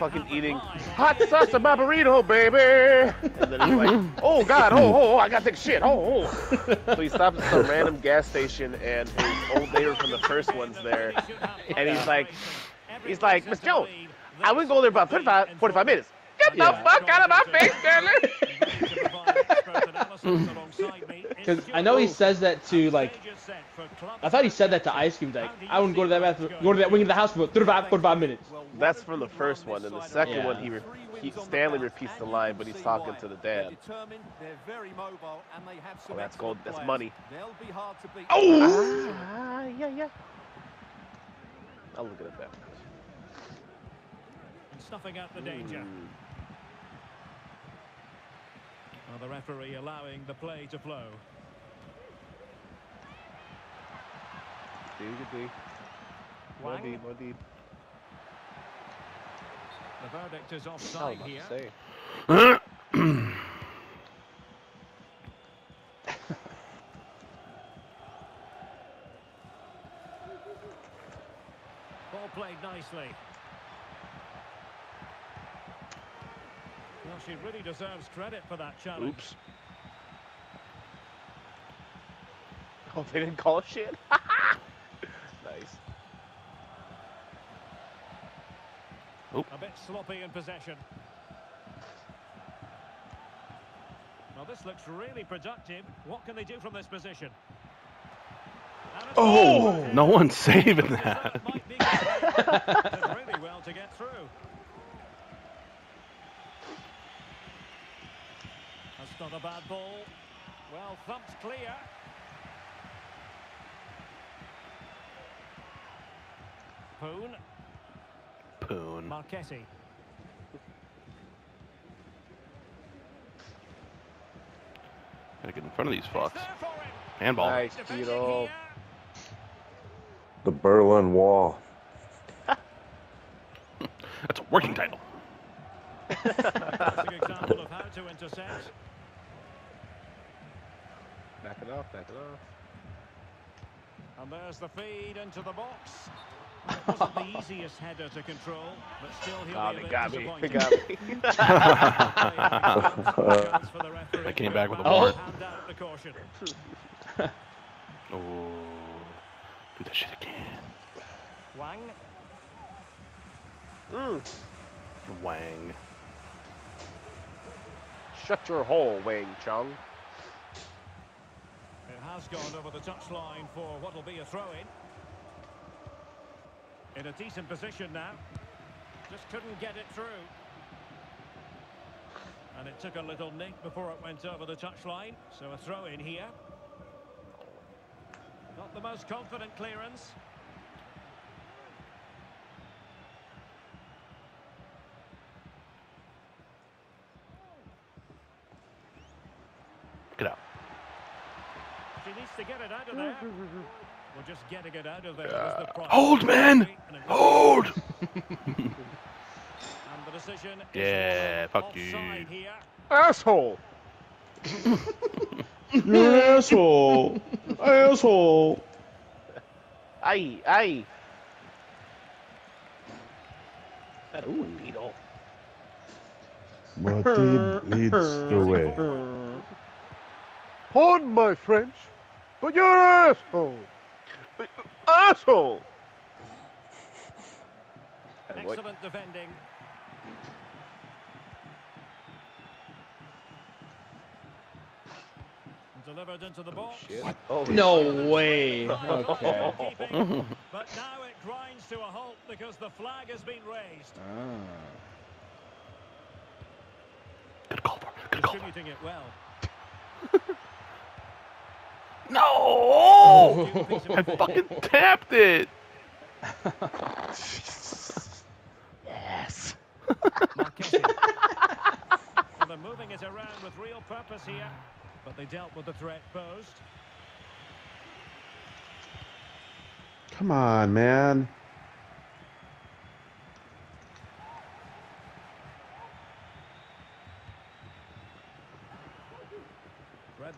fucking eating hot sauce on my burrito, baby. And then he's like, oh god, oh, oh, oh I gotta take shit, oh, oh, oh. So he stops at some random gas station, and his old neighbor from the first one's there, and he's like, he's like, Miss Jones, I wouldn't go there about 35, 45 minutes. Get the Yeah. fuck out of my face, Stanley. Because I know he says that to like. I thought he said that to Ice Cube. Like, I wouldn't go to that bathroom, go to that wing of the house for 35, 45 minutes. That's from the first one. And the second Yeah. one, he, re- he Stanley repeats the line, but he's talking to the dad. Very mobile, and they have some Oh, that's gold. That's money. Be hard to beat. Oh! Ah, yeah, yeah. I'll look at it that. Snuffing out the danger. Hmm. Well, the referee allowing the play to flow. D, good D. More Wang. D, more D. The verdict is offside about here. say. Ball played nicely. She really deserves credit for that challenge. Oops. Oh, they didn't call shit? nice. A bit sloppy in possession. Well, this looks really productive. What can they do from this position? Oh, no one's saving that. might be really well to get through. That's not a bad ball. Well, thumped clear. Poon, Poon. Marchetti. Gotta get in front of these It's fucks. there for him. Handball. Nice, Defending Tito. The Berlin Wall. That's a working title. Classic example of how to intercept. Back it off, back it off. And there's the feed into the box. It wasn't the easiest header to control, but still he'll Oh, be a they bit got me. They got me. They came back with a Oh. warrant. Hand out the caution. Oh, do that shit again. Wang. Mm. Wang. Shut your hole, Wang Chung. Has gone over the touchline for what will be a throw-in. In a decent position now. Just couldn't get it through. And it took a little nick before it went over the touchline. So a throw-in here. Not the most confident clearance. Get out. She needs to get it out of there. Well, just getting it out of there was the uh, problem. Hold, man! And Hold! And the decision Yeah, fuck you. offside here. Asshole. asshole. asshole. Aye, aye. That ooh, Beetle. What did leads the way? Pardon my French, but you're an asshole. Asshole. And what- Excellent defending. Delivered into the box. Shit. No way. Okay. But now it grinds to a halt because the flag has been raised. Ah. Good call, Bar. Good call. Bar. Distributing it well. No! Good I fucking tapped it. Yes. Well, they're moving it around with real purpose here, but they dealt with the threat posed. Come on, man.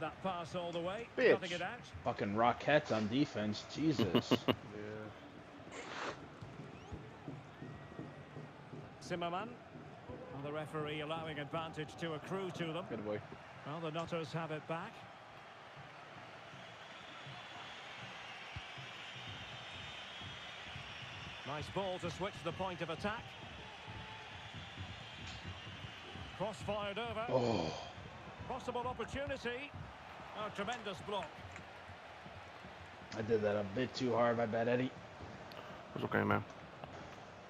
That pass all the way, Bitch. cutting it out. Fucking Rockets on defense. Jesus. Zimmerman. Well, the referee allowing advantage to accrue to them. Good boy. Well, the Nutters have it back. Nice ball to switch the point of attack. Cross fired over. Oh. Possible opportunity. A tremendous block. I did that a bit too hard, my bad, Eddie. It's okay, man.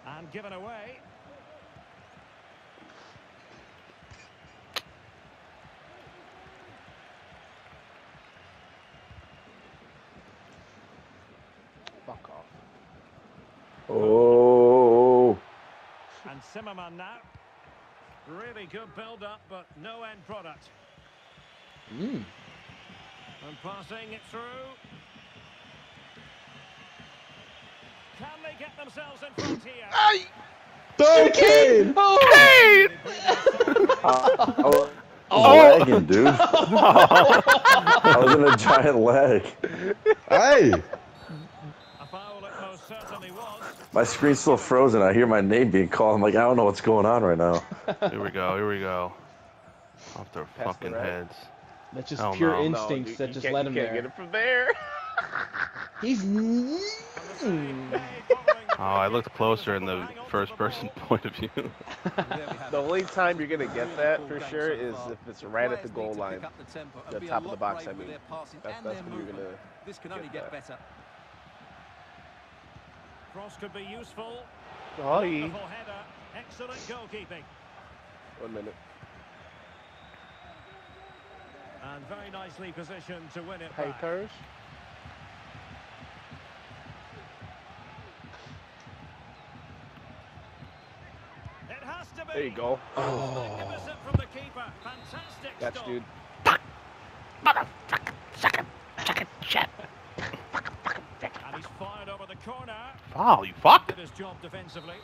And given away. Fuck off. Oh. And Zimmerman now. Really good build-up, but no end product. Mm. And passing it through. Can they get themselves in front here? Okay. Oh! Oh, oh. lagging, dude. I was in a giant lag. Hey, A foul it most certainly was. My screen's still frozen. I hear my name being called. I'm like, I don't know what's going on right now. Here we go. Here we go. Off their Pass the fucking heads. That's just Hell pure no. instincts you- that just can't- you him can't there. get it from there. He's. Oh, I looked closer in the first person point of view. The only time you're gonna get that for sure is if it's right at the goal line. The top of the box, I mean. That's, that's when you're gonna. This can only get get better. Cross could be useful. Oh, Wonderful. Excellent goalkeeping. One minute. And very nicely positioned to win it Hey, back. Kirsch. It has to be. There you go. Magnificent from the keeper. Fantastic Gotcha, stop. dude. And he's fired over the corner. Oh, you fuck! Did his job defensively.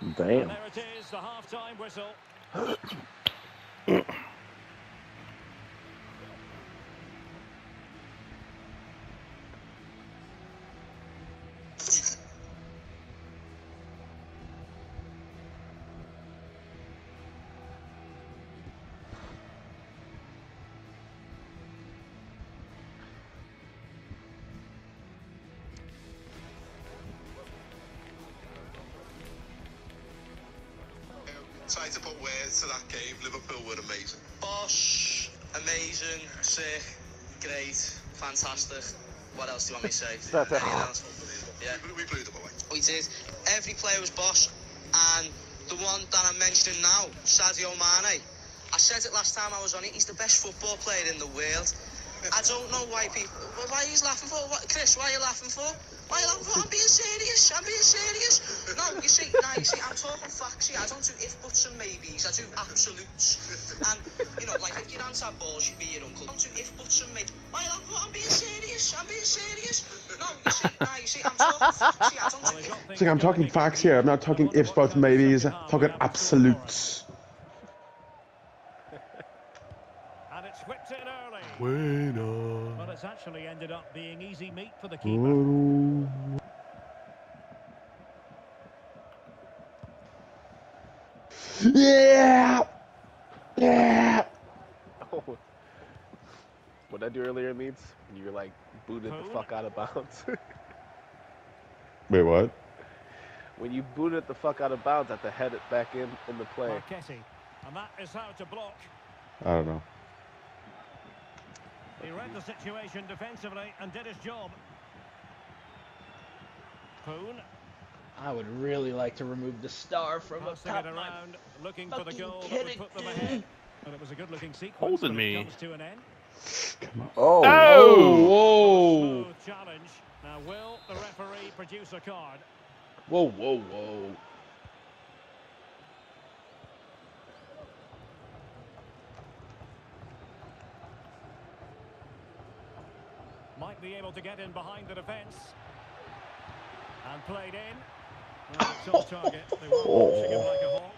And Damn. there it is, the half-time whistle. Try to put words to that game. Liverpool were amazing. Bosh, amazing, sick, great, fantastic. What else do you want me to say? That's it. Else? Yeah. We blew them away. We did. Every player was boss, and the one that I'm mentioning now, Sadio Mane. I said it last time I was on it. He's the best football player in the world. I don't know why people. Why are you laughing for? What, Chris? Why are you laughing for? Why are you laughing for? I'm being serious. I'm being serious. No, you see, no, you see, I'm talking facts here. I don't do if buts and maybes. I do absolutes. And you know, like if your aunt had balls, you'd be your uncle. I don't do if buts and maybes. Why are you laughing for? I'm being serious. I'm being serious. No, you see, no, you see, I'm talking facts here. I don't do if it's like I'm talking facts here. I'm not talking ifs, buts, and maybes. I'm talking absolutes. And it's whipped in early. Bueno. But it's actually ended up being easy meat for the keeper. Ooh. Yeah. Yeah. Oh. What I do earlier means when you were like booted the fuck out of bounds. Wait, what? when you booted the fuck out of bounds, I had to head it back in in the play. Marchetti. And that is how to block. I don't know. He read the situation defensively and did his job. Poon I would really like to remove the star from the passing top it of around, looking for the fucking goal that would put them ahead. And it was a good looking sequence. Holding but me. It comes to an end. Oh. Oh, whoa. Challenge. Now, will the referee produce a card? Whoa, whoa, whoa. Might be able to get in behind the defence. And played in. Well, target. They were watching him like a hawk.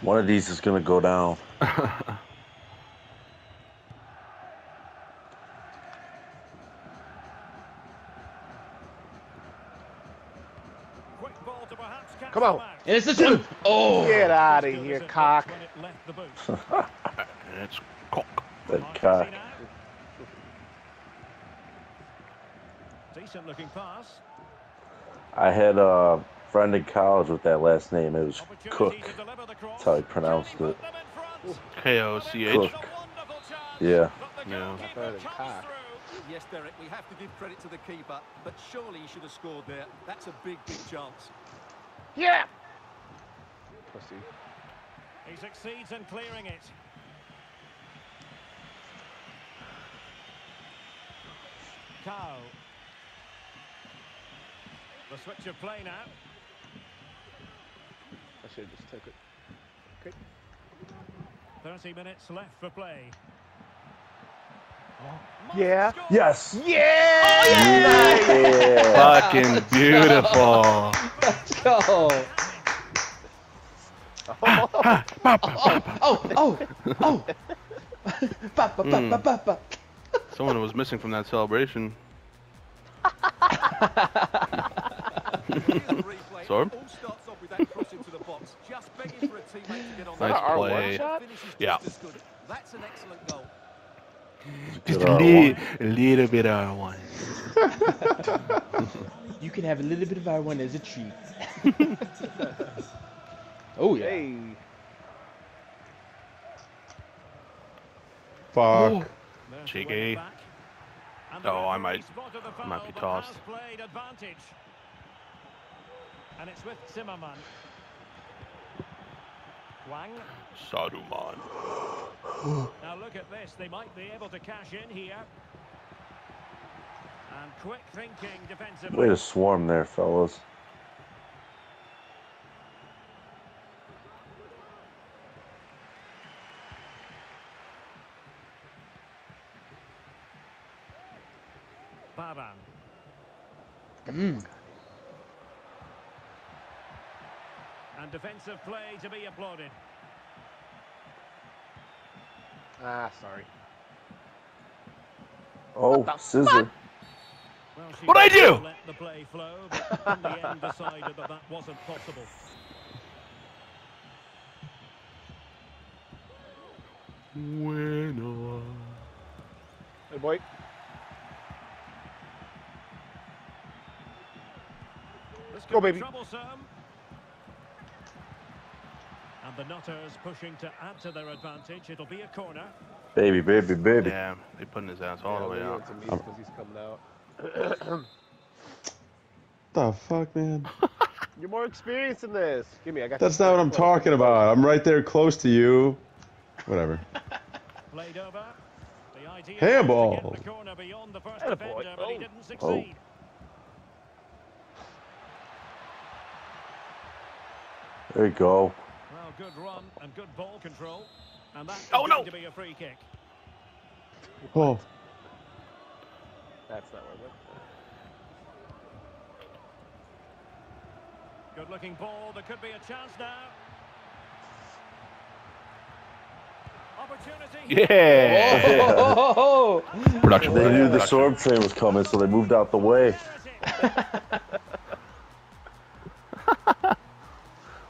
One of these is gonna go down. Quick ball to perhaps catch Come on. out. And it's this one. Oh. Get out of here, cock. When it left the boot. It's cock. That cock. see now. Decent looking pass. I had a friend in college with that last name. It was Cook. to deliver the cross. That's how he pronounced it. K O C H. them in front? K O C Cook. H. It's a wonderful chance, Yeah. Yeah. goalkeeper Better than comes cock. through. Yes, Derek, we have to give credit to the keeper, but surely he should have scored there. That's a big, big chance. Yeah. Pussy. He succeeds in clearing it. Cow. The switch of play now. I should have just took it. 30 minutes left for play. Oh. Yeah. Oh, yes. Yeah. Oh, Yeah. Fucking beautiful. Let's go. Oh, oh, oh, oh. ba, ba, ba, hmm. ba, ba, ba. Someone was missing from that celebration. Replay, Sorry? all starts off with that cross into the box, just begging for a teammate to get on Nice that. play. one shot? Finish is just Yeah. as good. That's an excellent goal. Just Good a R1. little, a little bit of one. You can have a little bit of our one as a treat. oh yeah. Hey. Fuck. Oh. Cheeky. win back. And oh, the Oh, I might- I might be tossed. Has played advantage. And it's with Zimmerman. Wang. Saruman. Now look at this. They might be able to cash in here. And quick thinking defensively. Way to swarm there, fellas. Baban. Mm. And defensive play to be applauded. Ah, sorry. Oh, scissor. Well, What'd I do? Let the play flow, but in the end decided that that wasn't possible. Winner. Hey, boy. This could Go, baby. troublesome. And the Nutters pushing to add to their advantage. It'll be a corner. Baby, baby, baby. Yeah, they putting his ass all the way out. to me because he's coming out. The fuck, man? You're more experienced than this. Give me. I got. That's not what I'm close. talking about. I'm right there close to you. Whatever. Played over. The idea Handball. was the corner beyond the first Attaboy. defender, but he Oh. didn't oh. succeed. There you go. Well, good run and good ball control. And that's Oh, no. to be a free kick. Oh, That's not what I. Good looking ball. There could be a chance now. Opportunity. Yeah. Oh, Production. They knew the production. storm train was coming, so they moved out the way.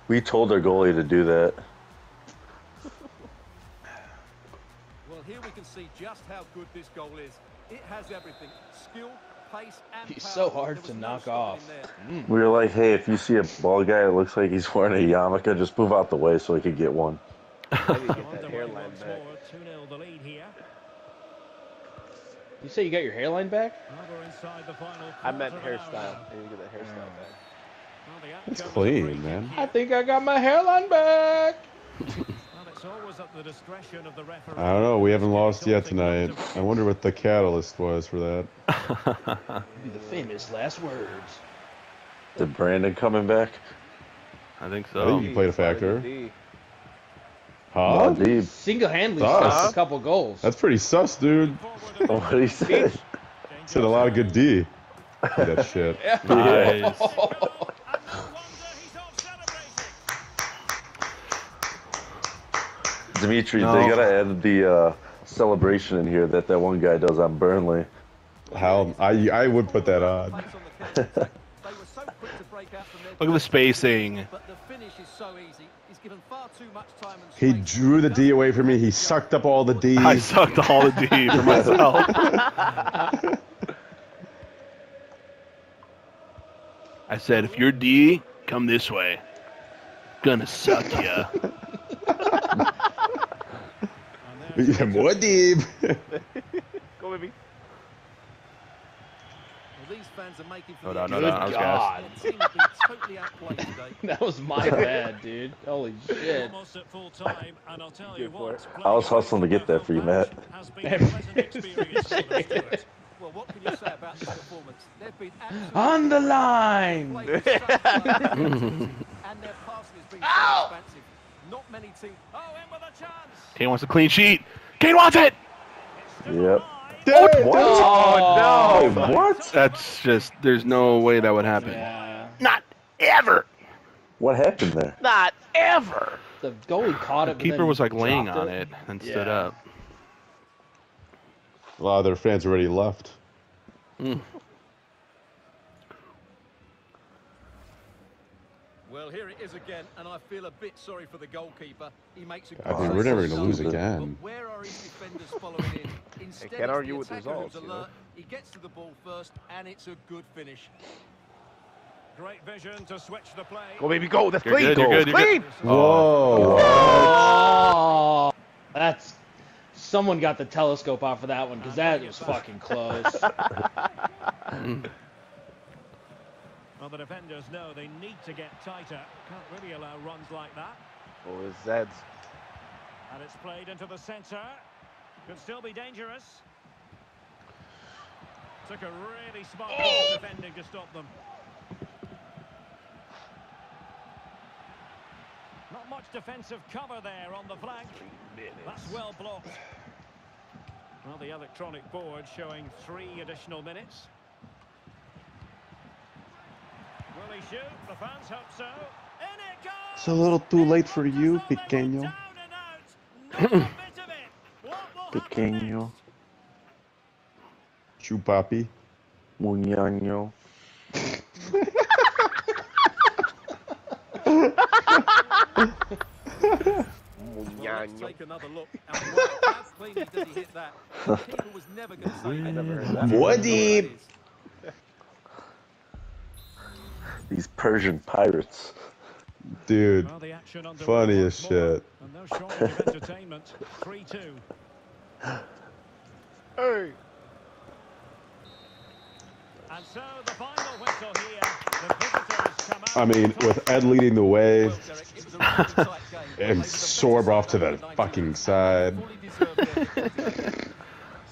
We told our goalie to do that. Well, here we can see just how good this goal is. It has everything. Skill, pace, and He's power. so hard to was no knock off. him there. Mm. We were like, hey, if you see a ball guy that looks like he's wearing a yarmulke, just move out the way so he could get one. I get that hairline back. more. 2-0 the lead here. you say you got your hairline back? Now we're inside the final I meant quarter of an hour hairstyle. I need to get that hairstyle back. Well, the That's outcome is a clean, man. I think I got my hairline back. Well, it's always at the discretion of the referee. I don't know. We haven't lost yet tonight. I wonder what the catalyst was for that. The famous last words. Did Brandon coming back? I think so. I think you played a factor. D. Huh? Deep. Single-handedly Sus. a couple goals. That's pretty sus, dude. What he said. Said a lot of good D. That shit. Nice. Dimitri, No. they gotta add the uh, celebration in here that that one guy does on Burnley. How I I would put that on. Pace on the counter. They were so quick to break out from Look at the spacing. But the finish is so easy. He's given far too much time and He drew the D away from me. He sucked up all the D's. I sucked all the D for myself. I said, if you're D, come this way. Gonna suck ya. Yeah, more deep. Go, baby. Well, these fans are making for Hold on, hold on, I was God. Their team have been totally. That was my bad, dude. Holy shit. Almost at full time, I'll tell you Good for what. I was hustling to get that for you, Matt. Has been a pleasant experience for them, Stuart. Well, what can you say about this performance? They've been On the line. played with such clarity, and their passing has been so expansive. Not many teams. Oh, in with a chance. Kane wants a clean sheet. Kane wants it! Yep. Oh, what? Oh, Wait, what? That's just, there's no way that would happen. Yeah. Not ever! What happened there? Not ever! The goalie caught it. but Keeper was like laying dropped on it and stood up. A lot of their fans already left. Well, here it is again, and I feel a bit sorry for the goalkeeper. He makes a good I think save we're never going to lose again. But where are his defenders following in? Instead, can't argue the with attacker results, who's you know? alert. He gets to the ball first, and it's a good finish. Great vision to switch the play. Go, baby, go. That's You're clean. good, you're good, you're clean. good. Whoa. Oh, that's someone got the telescope out for that one because that was fucking close. Well, the defenders know they need to get tighter. Can't really allow runs like that. Oh, it's Zeds. And it's played into the centre. Could still be dangerous. Took a really smart oh! piece defending to stop them. Not much defensive cover there on the flank. That's well blocked. Well, the electronic board showing three additional minutes. Will he shoot? The fans hope so. In it goes! It's a little too late for Does you, not level pequeño. down and out. Not a bit of it. What will happen Pequeño. next? Chupapi. Muñaño. Well, let's Muñaño. take another These Persian pirates. Dude. Well, the action underway Funny as shit. And no shortage of entertainment. 3-2. Hey. So the final whistle here. The visitors come out. I mean, with Ed leading the way Well, Derek, it was a really tight game. They and were Sorb off to the fucking side. Fully deserved their victory.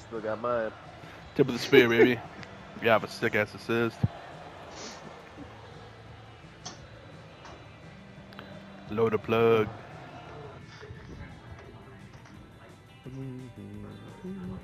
Still got mine. Tip of the spear, baby. You have a sick ass assist. Load a plug. Mm-hmm.